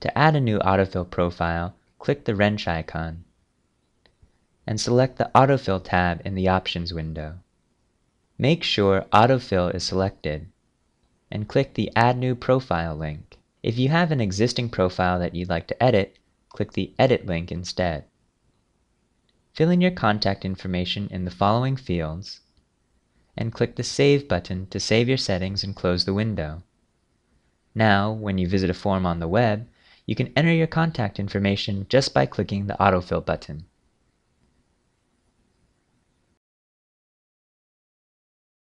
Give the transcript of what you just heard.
To add a new autofill profile, click the wrench icon and select the Autofill tab in the Options window. Make sure Autofill is selected and click the Add New Profile link. If you have an existing profile that you'd like to edit, click the Edit link instead. Fill in your contact information in the following fields and click the Save button to save your settings and close the window. Now, when you visit a form on the web, you can enter your contact information just by clicking the autofill button.